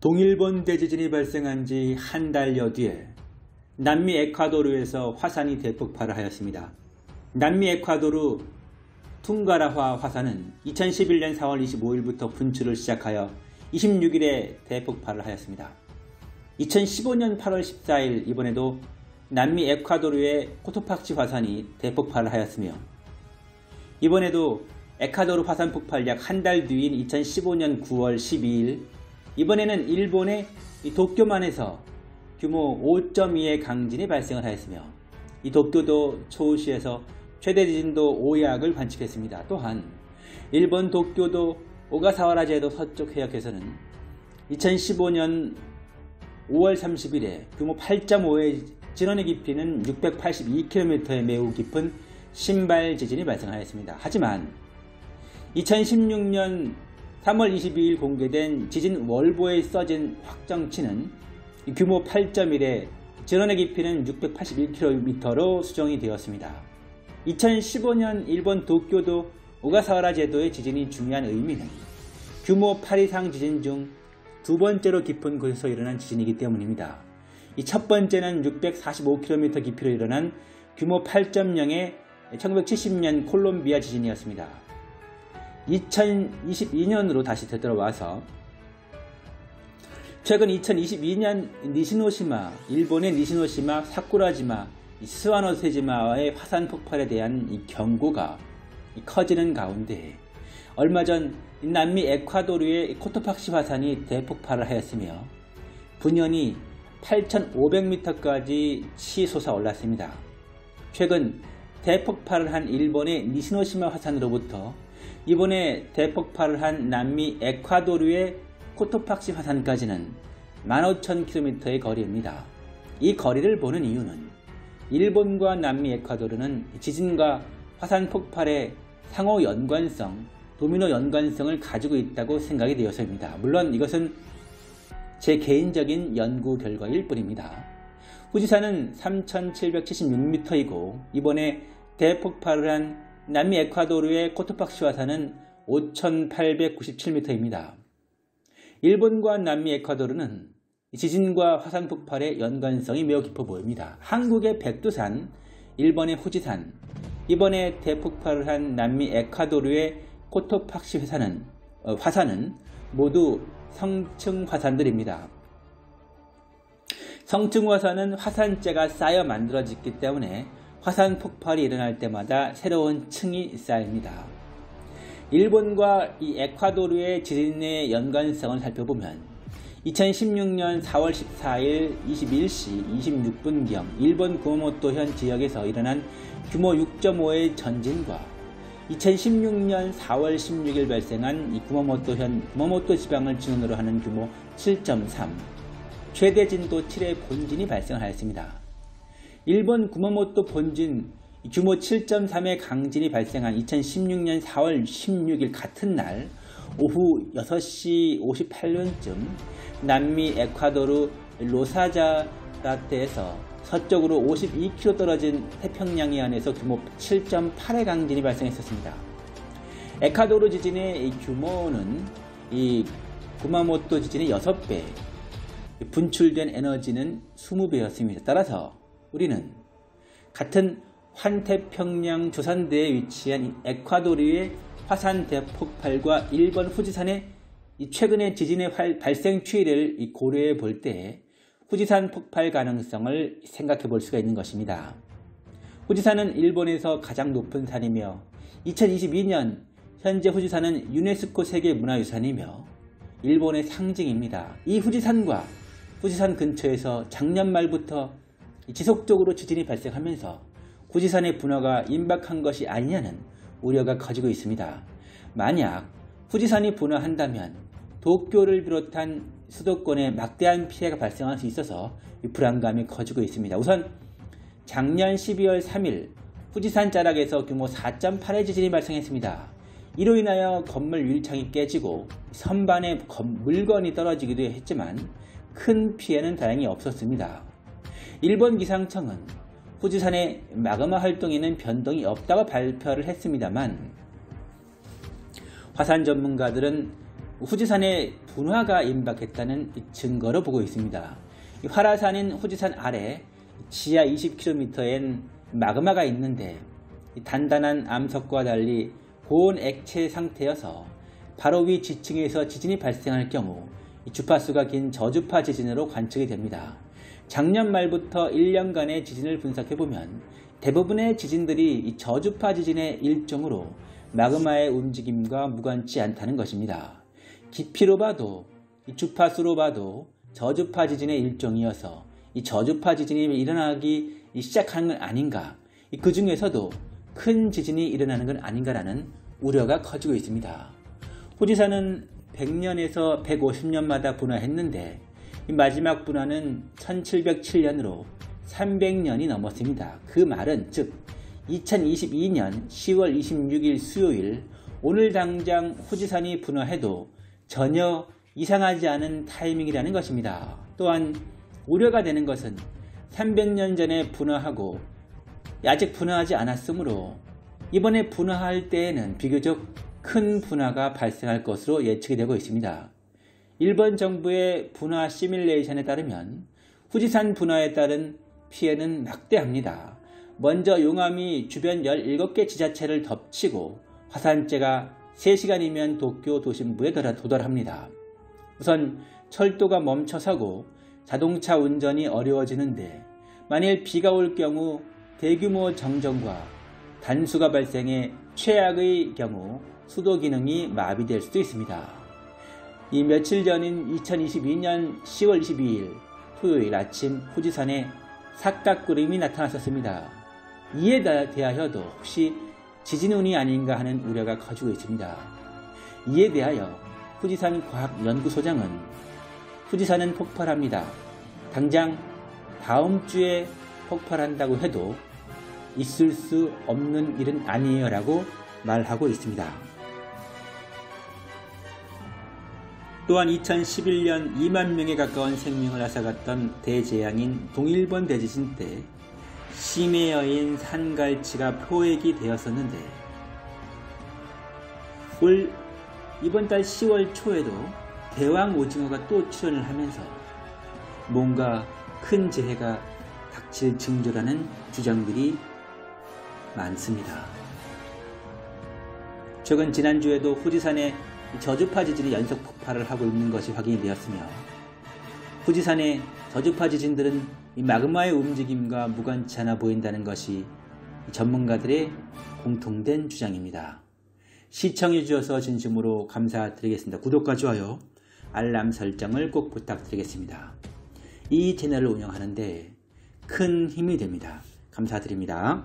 동일본 대지진이 발생한 지 한 달여 뒤에 남미 에콰도르에서 화산이 대폭발을 하였습니다. 남미 에콰도르 퉁가라화 화산은 2011년 4월 25일부터 분출을 시작하여 26일에 대폭발을 하였습니다. 2015년 8월 14일 이번에도 남미 에콰도르의 코토팍치 화산이 대폭발을 하였으며 이번에도 에콰도르 화산 폭발 약 한 달 뒤인 2015년 9월 12일 이번에는 일본의 도쿄만에서 규모 5.2의 강진이 발생을 하였으며 이 도쿄도 초우시에서 최대 지진도 5약을 관측했습니다. 또한 일본 도쿄도 오가사와라 제도 서쪽 해역에서는 2015년 5월 30일에 규모 8.5의 진원의 깊이는 682km의 매우 깊은 신발 지진이 발생하였습니다. 하지만 2016년 3월 22일 공개된 지진 월보에 써진 확정치는 규모 8.1의 진원의 깊이는 681km로 수정이 되었습니다. 2015년 일본 도쿄도 오가사와라 제도의 지진이 중요한 의미는 규모 8 이상 지진 중 두 번째로 깊은 곳에서 일어난 지진이기 때문입니다. 이 첫 번째는 645km 깊이로 일어난 규모 8.0의 1970년 콜롬비아 지진이었습니다. 2022년으로 다시 되돌아와서 최근 2022년 니시노시마, 일본의 니시노시마, 사쿠라지마, 스와노세지마의 화산 폭발에 대한 경고가 커지는 가운데 얼마 전 남미 에콰도르의 코토팍시 화산이 대폭발을 하였으며 분연이 8,500m까지 치솟아 올랐습니다. 최근 대폭발을 한 일본의 니시노시마 화산으로부터 이번에 대폭발을 한 남미 에콰도르의 코토팍시 화산까지는 15,000km의 거리입니다. 이 거리를 보는 이유는 일본과 남미 에콰도르는 지진과 화산 폭발의 상호 연관성, 도미노 연관성을 가지고 있다고 생각이 되어서입니다. 물론 이것은 제 개인적인 연구 결과일 뿐입니다. 후지산은 3,776m이고 이번에 대폭발을 한 남미 에콰도르의 코토팍시 화산은 5,897m입니다. 일본과 남미 에콰도르는 지진과 화산 폭발의 연관성이 매우 깊어 보입니다. 한국의 백두산, 일본의 후지산, 이번에 대폭발을 한 남미 에콰도르의 코토팍시 화산은, 어, 화산은 모두 성층 화산들입니다. 성층 화산은 화산재가 쌓여 만들어졌기 때문에 화산 폭발이 일어날 때마다 새로운 층이 쌓입니다. 일본과 이 에콰도르의 지진의 연관성을 살펴보면 2016년 4월 14일 21시 26분경 일본 구모모토현 지역에서 일어난 규모 6.5의 전진과 2016년 4월 16일 발생한 이 구모모토현 구모모토 지방을 진원으로 하는 규모 7.3 최대 진도 7의 본진이 발생하였습니다. 일본 구마모토 본진 규모 7.3의 강진이 발생한 2016년 4월 16일 같은 날 오후 6시 58분쯤 남미 에콰도르 로사자라테에서 서쪽으로 52km 떨어진 태평양 해안에서 규모 7.8의 강진이 발생했었습니다. 에콰도르 지진의 규모는 이 구마모토 지진의 6배, 분출된 에너지는 20배였습니다. 따라서 우리는 같은 환태평양 조산대에 위치한 에콰도르의 화산 대폭발과 일본 후지산의 최근의 지진의 발생 추이를 고려해 볼 때 후지산 폭발 가능성을 생각해 볼 수가 있는 것입니다. 후지산은 일본에서 가장 높은 산이며 2022년 현재 후지산은 유네스코 세계문화유산이며 일본의 상징입니다. 이 후지산과 후지산 근처에서 작년 말부터 지속적으로 지진이 발생하면서 후지산의 분화가 임박한 것이 아니냐는 우려가 커지고 있습니다. 만약 후지산이 분화한다면 도쿄를 비롯한 수도권에 막대한 피해가 발생할 수 있어서 불안감이 커지고 있습니다. 우선 작년 12월 3일 후지산 자락에서 규모 4.8의 지진이 발생했습니다. 이로 인하여 건물 유리창이 깨지고 선반에 물건이 떨어지기도 했지만 큰 피해는 다행히 없었습니다. 일본 기상청은 후지산의 마그마 활동에는 변동이 없다고 발표를 했습니다만 화산 전문가들은 후지산에 분화가 임박했다는 증거로 보고 있습니다. 화라산인 후지산 아래 지하 20km엔 마그마가 있는데 단단한 암석과 달리 고온 액체 상태여서 바로 위 지층에서 지진이 발생할 경우 주파수가 긴 저주파 지진으로 관측이 됩니다. 작년 말부터 1년간의 지진을 분석해보면 대부분의 지진들이 저주파 지진의 일종으로 마그마의 움직임과 무관치 않다는 것입니다. 깊이로 봐도 주파수로 봐도 저주파 지진의 일종이어서 이 저주파 지진이 일어나기 시작하는 건 아닌가 그 중에서도 큰 지진이 일어나는 건 아닌가라는 우려가 커지고 있습니다. 후지산은 100년에서 150년마다 분화했는데 마지막 분화는 1707년으로 300년이 넘었습니다. 그 말은 즉 2022년 10월 26일 수요일 오늘 당장 후지산이 분화해도 전혀 이상하지 않은 타이밍이라는 것입니다. 또한 우려가 되는 것은 300년 전에 분화하고 아직 분화하지 않았으므로 이번에 분화할 때에는 비교적 큰 분화가 발생할 것으로 예측이 되고 있습니다. 일본 정부의 분화 시뮬레이션에 따르면 후지산 분화에 따른 피해는 막대합니다. 먼저 용암이 주변 17개 지자체를 덮치고 화산재가 3시간이면 도쿄 도심부에 도달합니다. 우선 철도가 멈춰서고 자동차 운전이 어려워지는데 만일 비가 올 경우 대규모 정전과 단수가 발생해 최악의 경우 수도 기능이 마비될 수도 있습니다. 이 며칠 전인 2022년 10월 22일 토요일 아침 후지산에 삭각구름이 나타났었습니다. 이에 대하여도 혹시 지진운이 아닌가 하는 우려가 커지고 있습니다. 이에 대하여 후지산 과학연구소장은 후지산은 폭발합니다. 당장 다음 주에 폭발한다고 해도 있을 수 없는 일은 아니에요 라고 말하고 있습니다. 또한 2011년 2만 명에 가까운 생명을 앗아갔던 대재앙인 동일본 대지진 때 심해 여인 산갈치가 포획이 되었었는데 올 이번 달 10월 초에도 대왕 오징어가 또 출연을 하면서 뭔가 큰 재해가 닥칠 징조라는 주장들이 많습니다. 최근 지난주에도 후지산에 저주파 지진이 연속 폭발을 하고 있는 것이 확인이 되었으며 후지산의 저주파 지진들은 이 마그마의 움직임과 무관치 않아 보인다는 것이 전문가들의 공통된 주장입니다. 시청해 주셔서 진심으로 감사드리겠습니다. 구독과 좋아요, 알람 설정을 꼭 부탁드리겠습니다. 이 채널을 운영하는데 큰 힘이 됩니다. 감사드립니다.